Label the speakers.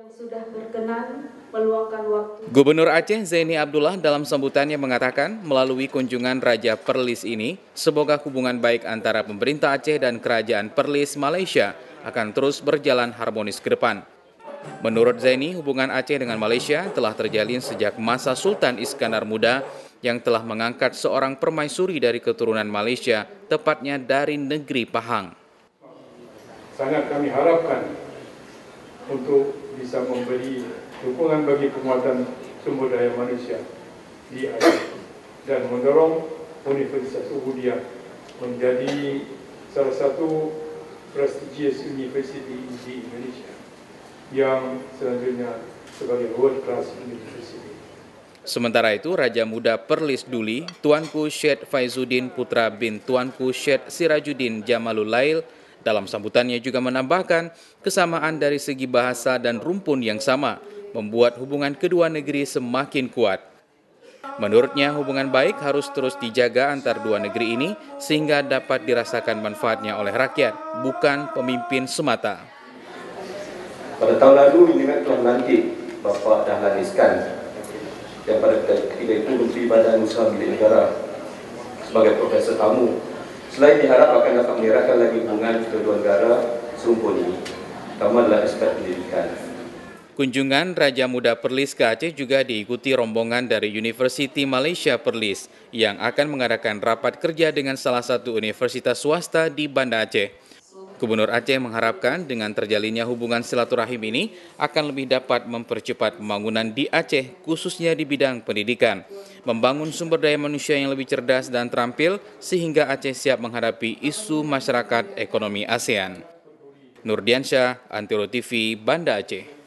Speaker 1: yang sudah berkenan meluangkan waktu
Speaker 2: Gubernur Aceh Zaini Abdullah dalam sambutannya mengatakan melalui kunjungan Raja Perlis ini, semoga hubungan baik antara pemerintah Aceh dan Kerajaan Perlis Malaysia akan terus berjalan harmonis ke depan. Menurut Zaini, hubungan Aceh dengan Malaysia telah terjalin sejak masa Sultan Iskandar Muda yang telah mengangkat seorang permaisuri dari keturunan Malaysia, tepatnya dari negeri Pahang.
Speaker 3: sangat kami harapkan untuk bisa memberi dukungan bagi penguatan sumber daya manusia di Aceh dan mendorong Universitas Ubudiyah menjadi salah satu prestigious university di Indonesia yang selanjutnya sebagai world class university.
Speaker 2: Sementara itu, Raja Muda Perlis Duli, Tuanku Syed Faizuddin Putra bin Tuanku Syed Sirajuddin Jamalul Lail, dalam sambutannya juga menambahkan kesamaan dari segi bahasa dan rumpun yang sama, membuat hubungan kedua negeri semakin kuat. Menurutnya, hubungan baik harus terus dijaga antar dua negeri ini sehingga dapat dirasakan manfaatnya oleh rakyat, bukan pemimpin semata.
Speaker 4: Pada tahun lalu Unimed telah melantik Bapak Dahlan Iskan yang pada ketika itu Menteri Badan Usaha Milik Negara sebagai profesor tamu. Selain diharap akan dapat mengeratkan lagi hubungan kedua negara serumpun ini, dalam aspek pendidikan.
Speaker 2: Kunjungan Raja Muda Perlis ke Aceh juga diikuti rombongan dari University Malaysia Perlis yang akan mengadakan rapat kerja dengan salah satu universitas swasta di Banda Aceh. Gubernur Aceh mengharapkan dengan terjalinnya hubungan silaturahim ini akan lebih dapat mempercepat pembangunan di Aceh khususnya di bidang pendidikan, membangun sumber daya manusia yang lebih cerdas dan terampil sehingga Aceh siap menghadapi isu masyarakat ekonomi ASEAN. Nurdiansyah, Antero TV, Banda Aceh.